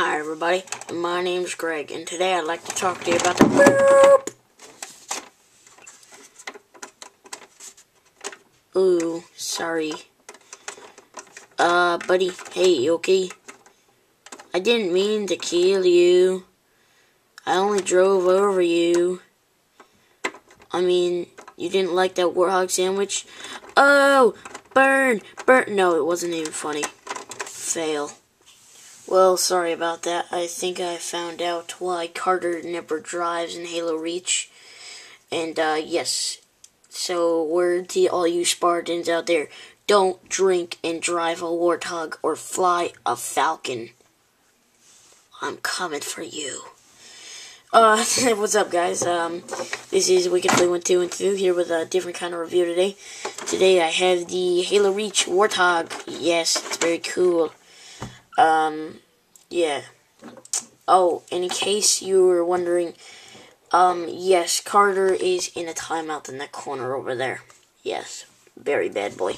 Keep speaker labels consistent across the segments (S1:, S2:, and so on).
S1: Hi everybody, my name's Greg, and today I'd like to talk to you about the boop. Ooh, sorry. Uh, buddy, hey, okay? I didn't mean to kill you. I only drove over you. I mean, you didn't like that warthog sandwich? Oh, burn, burn. No, it wasn't even funny. Fail. Well, sorry about that. I think I found out why Carter never drives in Halo Reach. And, uh, yes. So, word to all you Spartans out there don't drink and drive a Warthog or fly a Falcon. I'm coming for you. Uh, what's up, guys? Um, this is Wicked Flea 1 2 and 2 here with a different kind of review today. Today I have the Halo Reach Warthog. Yes, it's very cool. Um, yeah. Oh, in case you were wondering, um, yes, Carter is in a timeout in that corner over there. Yes, very bad boy.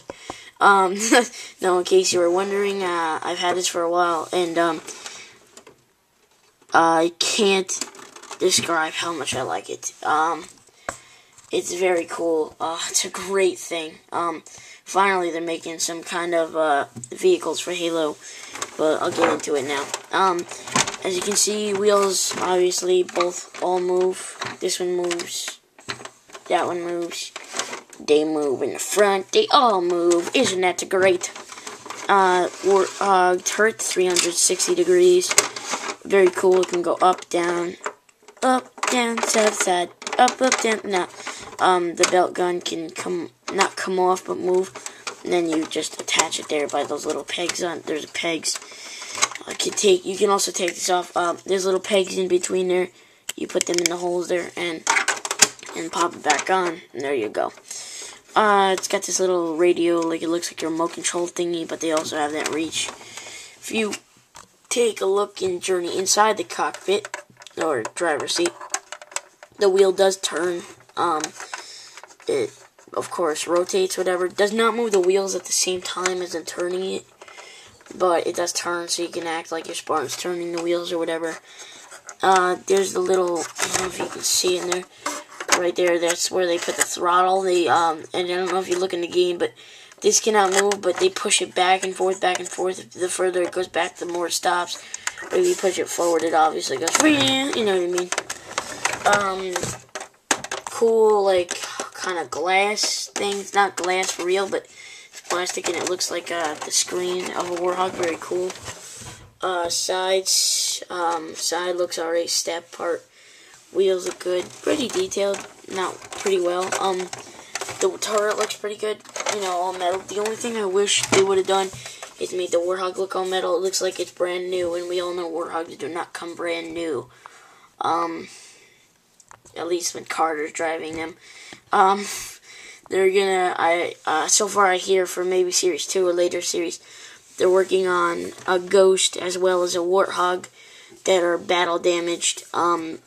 S1: Um, no, in case you were wondering, uh, I've had this for a while, and, um, I can't describe how much I like it. Um, it's very cool. Uh, it's a great thing. Um, finally, they're making some kind of, uh, vehicles for Halo but I'll get into it now. Um, as you can see, wheels obviously both all move. This one moves. That one moves. They move in the front. They all move. Isn't that great? Uh, or, uh, turret 360 degrees. Very cool. It can go up, down, up, down, side, side, up, up, down. Now, um, the belt gun can come, not come off, but move and then you just attach it there by those little pegs on. There's pegs. I can take. You can also take this off. Um, there's little pegs in between there. You put them in the holes there and and pop it back on. And there you go. Uh, it's got this little radio, like it looks like your remote control thingy, but they also have that reach. If you take a look and journey inside the cockpit or driver's seat, the wheel does turn. Um, it of course, rotates, whatever. Does not move the wheels at the same time as I'm turning it. But it does turn, so you can act like your Spartan's turning the wheels or whatever. Uh, there's the little, I don't know if you can see in there. Right there, that's where they put the throttle. They, um, and I don't know if you look in the game, but this cannot move, but they push it back and forth, back and forth. The further it goes back, the more it stops. But if you push it forward, it obviously goes, you know what I mean. Um, cool, like, kind of glass things. Not glass for real, but plastic, and it looks like uh, the screen of a Warhawk. Very cool. Uh, sides, um, side looks alright. step part. Wheels look good. Pretty detailed. Not pretty well. Um, the turret looks pretty good. You know, all metal. The only thing I wish they would have done is made the Warthog look all metal. It looks like it's brand new, and we all know Warthogs do not come brand new. Um, at least when Carter's driving them. Um, they're gonna. I uh, so far I hear for maybe series two or later series, they're working on a ghost as well as a warthog that are battle damaged. Um,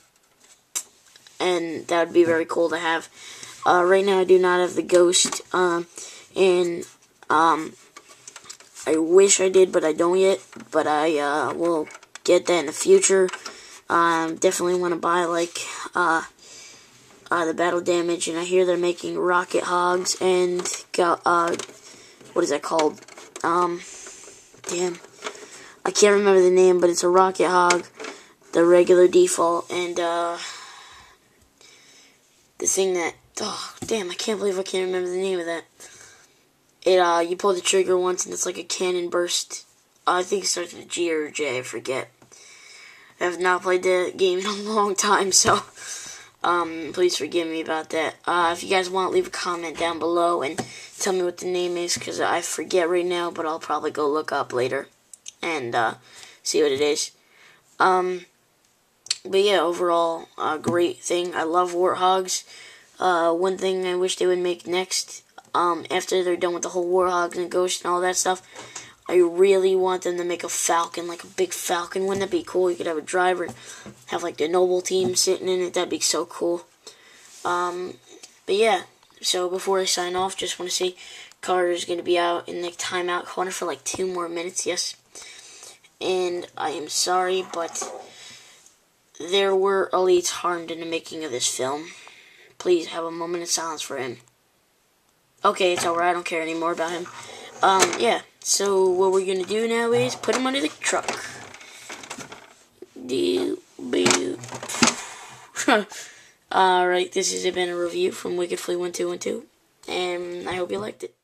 S1: and that would be very cool to have. Uh, right now I do not have the ghost. Um, and um, I wish I did, but I don't yet. But I uh, will get that in the future. Um, definitely want to buy like uh, uh, the battle damage, and I hear they're making rocket hogs and uh, what is that called? Um, damn, I can't remember the name, but it's a rocket hog, the regular default, and uh, the thing that oh damn, I can't believe I can't remember the name of that. It uh, you pull the trigger once and it's like a cannon burst. I think it starts with G or J, I forget. I have not played the game in a long time, so. Um, please forgive me about that. Uh, if you guys want, leave a comment down below and tell me what the name is, because I forget right now, but I'll probably go look up later and uh, see what it is. Um, but yeah, overall, uh, great thing. I love warthogs. Uh, one thing I wish they would make next, um, after they're done with the whole warthogs and ghosts and all that stuff, I really want them to make a Falcon, like a big Falcon. Wouldn't that be cool? You could have a driver, have like the Noble team sitting in it. That'd be so cool. Um, but yeah, so before I sign off, just want to say Carter's going to be out in the timeout corner for like two more minutes, yes. and I am sorry, but there were elites harmed in the making of this film. Please have a moment of silence for him. Okay, it's over. I don't care anymore about him. Um, yeah. So what we're gonna do now is put him under the truck. Alright, this has been a review from Wicked Flea 1212, and I hope you liked it.